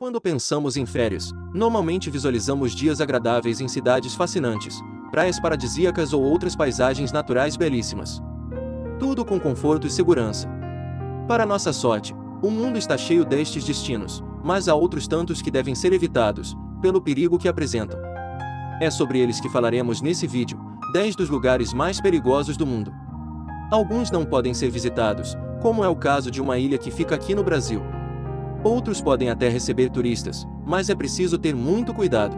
Quando pensamos em férias, normalmente visualizamos dias agradáveis em cidades fascinantes, praias paradisíacas ou outras paisagens naturais belíssimas. Tudo com conforto e segurança. Para nossa sorte, o mundo está cheio destes destinos, mas há outros tantos que devem ser evitados, pelo perigo que apresentam. É sobre eles que falaremos nesse vídeo, 10 dos lugares mais perigosos do mundo. Alguns não podem ser visitados, como é o caso de uma ilha que fica aqui no Brasil. Outros podem até receber turistas, mas é preciso ter muito cuidado.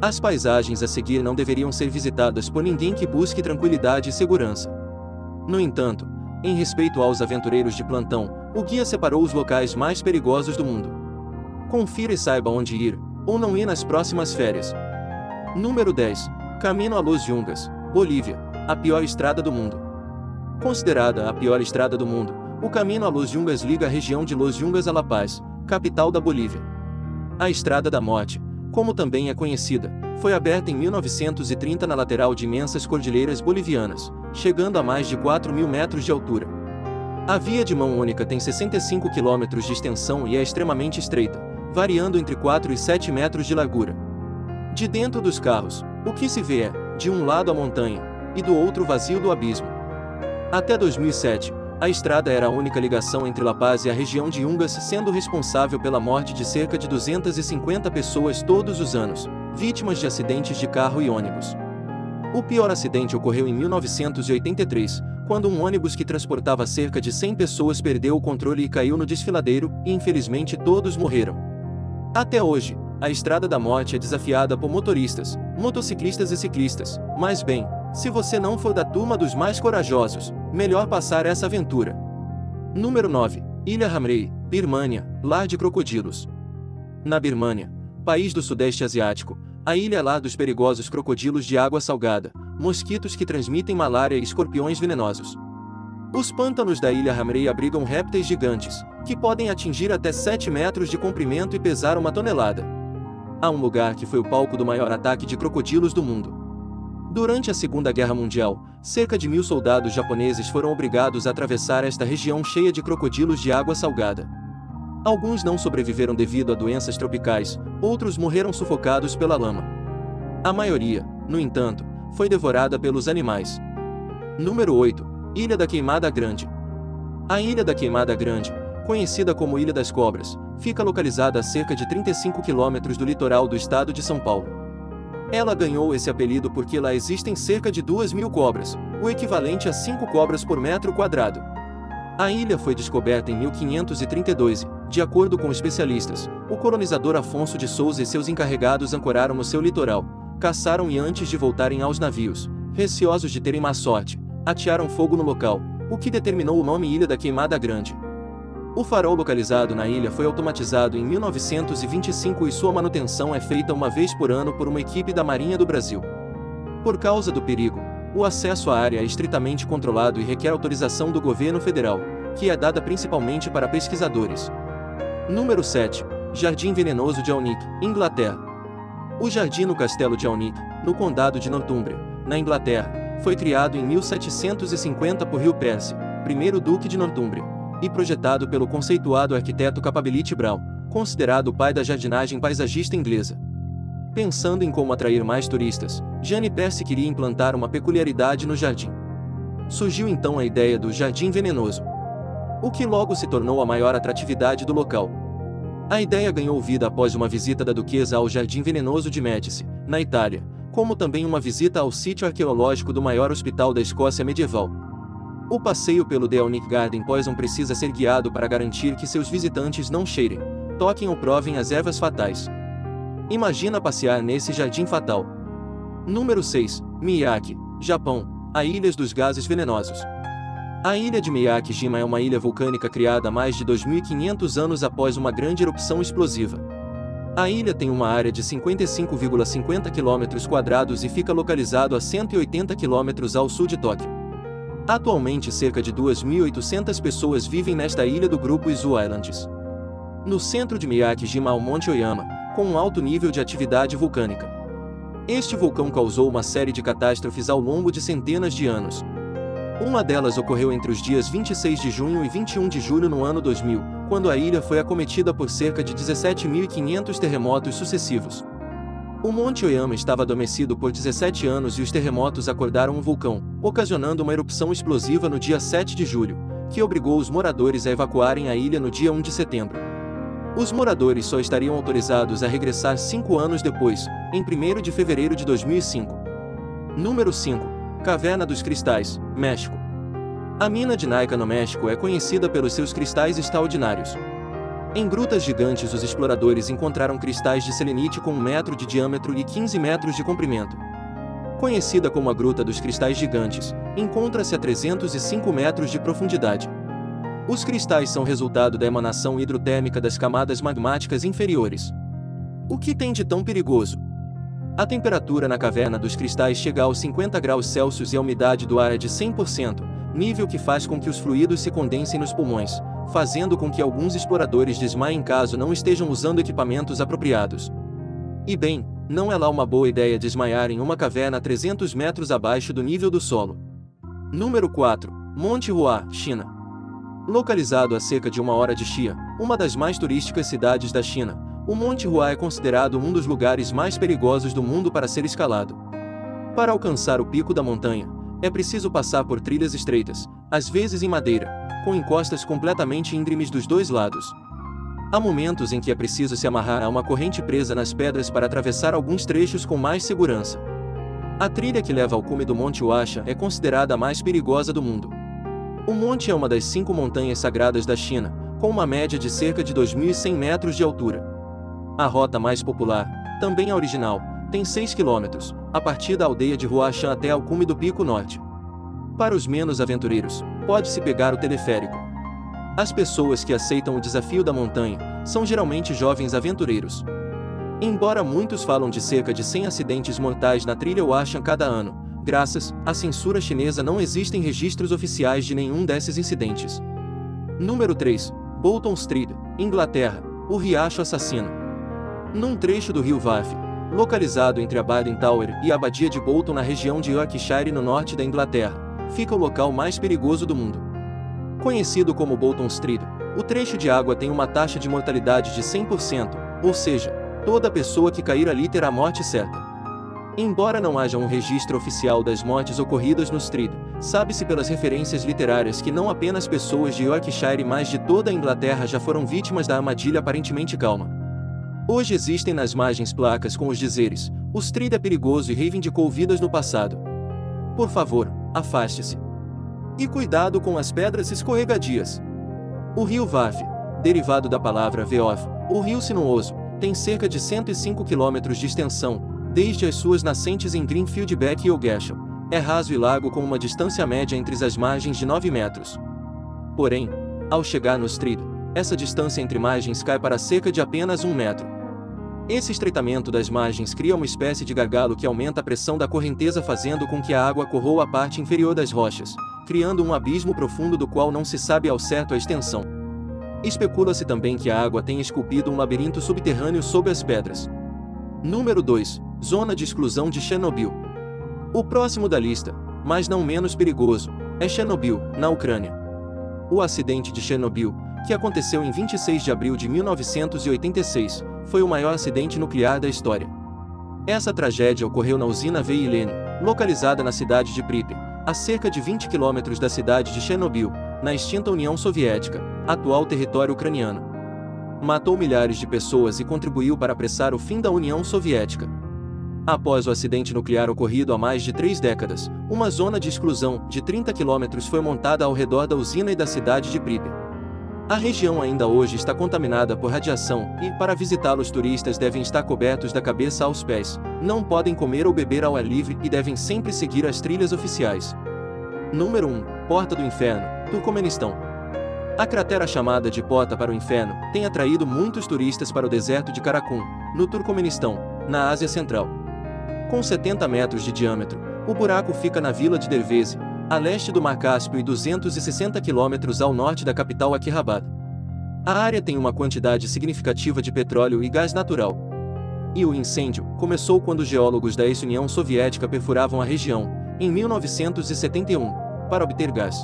As paisagens a seguir não deveriam ser visitadas por ninguém que busque tranquilidade e segurança. No entanto, em respeito aos aventureiros de plantão, o guia separou os locais mais perigosos do mundo. Confira e saiba onde ir, ou não ir nas próximas férias. Número 10. Camino a Los Yungas, Bolívia, a pior estrada do mundo. Considerada a pior estrada do mundo, o caminho a Los Yungas liga a região de Los Yungas a La Paz, capital da Bolívia. A Estrada da Morte, como também é conhecida, foi aberta em 1930 na lateral de imensas cordilheiras bolivianas, chegando a mais de 4 mil metros de altura. A via de mão única tem 65 quilômetros de extensão e é extremamente estreita, variando entre 4 e 7 metros de largura. De dentro dos carros, o que se vê é, de um lado a montanha, e do outro vazio do abismo. Até 2007, a estrada era a única ligação entre La Paz e a região de Yungas, sendo responsável pela morte de cerca de 250 pessoas todos os anos, vítimas de acidentes de carro e ônibus. O pior acidente ocorreu em 1983, quando um ônibus que transportava cerca de 100 pessoas perdeu o controle e caiu no desfiladeiro, e infelizmente todos morreram. Até hoje, a Estrada da Morte é desafiada por motoristas, motociclistas e ciclistas, mas bem, se você não for da turma dos mais corajosos, melhor passar essa aventura. Número 9. Ilha Hamrei, Birmânia, lar de crocodilos. Na Birmânia, país do Sudeste Asiático, a ilha é lar dos perigosos crocodilos de água salgada, mosquitos que transmitem malária e escorpiões venenosos. Os pântanos da ilha Hamrei abrigam répteis gigantes, que podem atingir até 7 metros de comprimento e pesar uma tonelada. Há um lugar que foi o palco do maior ataque de crocodilos do mundo. Durante a Segunda Guerra Mundial, cerca de mil soldados japoneses foram obrigados a atravessar esta região cheia de crocodilos de água salgada. Alguns não sobreviveram devido a doenças tropicais, outros morreram sufocados pela lama. A maioria, no entanto, foi devorada pelos animais. Número 8. Ilha da Queimada Grande. A Ilha da Queimada Grande, conhecida como Ilha das Cobras, fica localizada a cerca de 35 quilômetros do litoral do estado de São Paulo. Ela ganhou esse apelido porque lá existem cerca de 2 mil cobras, o equivalente a 5 cobras por metro quadrado. A ilha foi descoberta em 1532 e, de acordo com especialistas, o colonizador Afonso de Souza e seus encarregados ancoraram no seu litoral, caçaram e antes de voltarem aos navios, receosos de terem má sorte, atearam fogo no local, o que determinou o nome Ilha da Queimada Grande. O farol localizado na ilha foi automatizado em 1925 e sua manutenção é feita uma vez por ano por uma equipe da Marinha do Brasil. Por causa do perigo, o acesso à área é estritamente controlado e requer autorização do governo federal, que é dada principalmente para pesquisadores. Número 7. Jardim Venenoso de Alnwick, Inglaterra. O jardim no Castelo de Alnwick, no condado de Northumbria, na Inglaterra, foi criado em 1750 por Hugh Percy, primeiro duque de Northumbria e projetado pelo conceituado arquiteto Capability Brown, considerado o pai da jardinagem paisagista inglesa. Pensando em como atrair mais turistas, Jane Percy queria implantar uma peculiaridade no jardim. Surgiu então a ideia do Jardim Venenoso, o que logo se tornou a maior atratividade do local. A ideia ganhou vida após uma visita da duquesa ao Jardim Venenoso de Médici, na Itália, como também uma visita ao sítio arqueológico do maior hospital da Escócia medieval, o passeio pelo The Onic Garden Poison precisa ser guiado para garantir que seus visitantes não cheirem, toquem ou provem as ervas fatais. Imagina passear nesse jardim fatal. Número 6. Miyake, Japão, a Ilhas dos Gases Venenosos. A ilha de Miyake-jima é uma ilha vulcânica criada mais de 2.500 anos após uma grande erupção explosiva. A ilha tem uma área de 55,50 km e fica localizado a 180 km ao sul de Tóquio. Atualmente cerca de 2.800 pessoas vivem nesta ilha do grupo Izu Islands. No centro de Miyake-jima há o Monte Oyama, com um alto nível de atividade vulcânica. Este vulcão causou uma série de catástrofes ao longo de centenas de anos. Uma delas ocorreu entre os dias 26 de junho e 21 de julho no ano 2000, quando a ilha foi acometida por cerca de 17.500 terremotos sucessivos. O Monte Oyama estava adormecido por 17 anos e os terremotos acordaram um vulcão, ocasionando uma erupção explosiva no dia 7 de julho, que obrigou os moradores a evacuarem a ilha no dia 1 de setembro. Os moradores só estariam autorizados a regressar cinco anos depois, em 1 de fevereiro de 2005. Número 5. Caverna dos Cristais, México. A mina de Naica no México é conhecida pelos seus cristais extraordinários. Em grutas gigantes os exploradores encontraram cristais de selenite com 1 metro de diâmetro e 15 metros de comprimento. Conhecida como a Gruta dos Cristais Gigantes, encontra-se a 305 metros de profundidade. Os cristais são resultado da emanação hidrotérmica das camadas magmáticas inferiores. O que tem de tão perigoso? A temperatura na caverna dos cristais chega aos 50 graus Celsius e a umidade do ar é de 100%, nível que faz com que os fluidos se condensem nos pulmões, fazendo com que alguns exploradores desmaiem caso não estejam usando equipamentos apropriados. E bem, não é lá uma boa ideia desmaiar em uma caverna a 300 metros abaixo do nível do solo. Número 4. Monte Hua, China. Localizado a cerca de uma hora de Xia, uma das mais turísticas cidades da China, o Monte Hua é considerado um dos lugares mais perigosos do mundo para ser escalado. Para alcançar o pico da montanha, é preciso passar por trilhas estreitas, às vezes em madeira, com encostas completamente íngremes dos dois lados. Há momentos em que é preciso se amarrar a uma corrente presa nas pedras para atravessar alguns trechos com mais segurança. A trilha que leva ao cume do Monte Huacha é considerada a mais perigosa do mundo. O monte é uma das cinco montanhas sagradas da China, com uma média de cerca de 2.100 metros de altura. A rota mais popular, também a original, tem 6 quilômetros, a partir da aldeia de Huashan até ao cume do Pico Norte. Para os menos aventureiros, pode-se pegar o teleférico. As pessoas que aceitam o desafio da montanha são geralmente jovens aventureiros. Embora muitos falam de cerca de 100 acidentes mortais na trilha Huashan cada ano, graças à censura chinesa não existem registros oficiais de nenhum desses incidentes. Número 3. Bolton Street, Inglaterra, o Riacho Assassino. Num trecho do rio Wharfe, Localizado entre a Baden Tower e a Abadia de Bolton na região de Yorkshire no norte da Inglaterra, fica o local mais perigoso do mundo. Conhecido como Bolton Street, o trecho de água tem uma taxa de mortalidade de 100%, ou seja, toda pessoa que cair ali terá morte certa. Embora não haja um registro oficial das mortes ocorridas no Street, sabe-se pelas referências literárias que não apenas pessoas de Yorkshire mas de toda a Inglaterra já foram vítimas da armadilha aparentemente calma. Hoje existem nas margens placas com os dizeres: o Street é perigoso e reivindicou vidas no passado. Por favor, afaste-se. E cuidado com as pedras escorregadias. O rio Vaf, derivado da palavra Veof, o rio sinuoso, tem cerca de 105 km de extensão, desde as suas nascentes em Greenfield Beck e Ogasham. É raso e largo com uma distância média entre as margens de 9 metros. Porém, ao chegar no Street, essa distância entre margens cai para cerca de apenas um metro. Esse estreitamento das margens cria uma espécie de gargalo que aumenta a pressão da correnteza fazendo com que a água corroa a parte inferior das rochas, criando um abismo profundo do qual não se sabe ao certo a extensão. Especula-se também que a água tenha esculpido um labirinto subterrâneo sob as pedras. Número 2. Zona de exclusão de Chernobyl. O próximo da lista, mas não menos perigoso, é Chernobyl, na Ucrânia. O acidente de Chernobyl, que aconteceu em 26 de abril de 1986, foi o maior acidente nuclear da história. Essa tragédia ocorreu na usina Veilene, localizada na cidade de Pripyat, a cerca de 20 quilômetros da cidade de Chernobyl, na extinta União Soviética, atual território ucraniano. Matou milhares de pessoas e contribuiu para apressar o fim da União Soviética. Após o acidente nuclear ocorrido há mais de três décadas, uma zona de exclusão de 30 quilômetros foi montada ao redor da usina e da cidade de Pripyat. A região ainda hoje está contaminada por radiação e, para visitá-la, os turistas devem estar cobertos da cabeça aos pés, não podem comer ou beber ao ar livre e devem sempre seguir as trilhas oficiais. Número 1 Porta do Inferno, Turcomenistão. A cratera chamada de Porta para o Inferno tem atraído muitos turistas para o deserto de Karakum, no Turcomenistão, na Ásia Central. Com 70 metros de diâmetro, o buraco fica na vila de Derveze, a leste do Mar Cáspio e 260 quilômetros ao norte da capital Aquirrabat. A área tem uma quantidade significativa de petróleo e gás natural. E o incêndio começou quando geólogos da ex-União Soviética perfuravam a região, em 1971, para obter gás.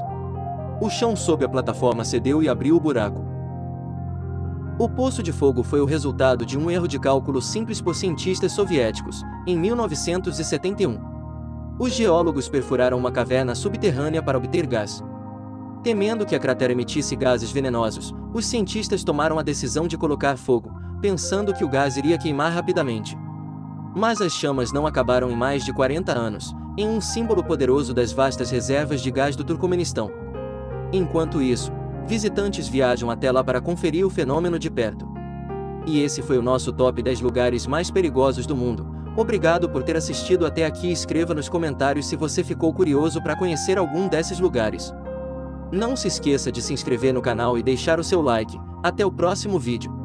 O chão sob a plataforma cedeu e abriu o buraco. O poço de fogo foi o resultado de um erro de cálculo simples por cientistas soviéticos, em 1971. Os geólogos perfuraram uma caverna subterrânea para obter gás. Temendo que a cratera emitisse gases venenosos, os cientistas tomaram a decisão de colocar fogo, pensando que o gás iria queimar rapidamente. Mas as chamas não acabaram em mais de 40 anos, em um símbolo poderoso das vastas reservas de gás do Turcomenistão. Enquanto isso, visitantes viajam até lá para conferir o fenômeno de perto. E esse foi o nosso top 10 lugares mais perigosos do mundo. Obrigado por ter assistido até aqui e escreva nos comentários se você ficou curioso para conhecer algum desses lugares. Não se esqueça de se inscrever no canal e deixar o seu like. Até o próximo vídeo.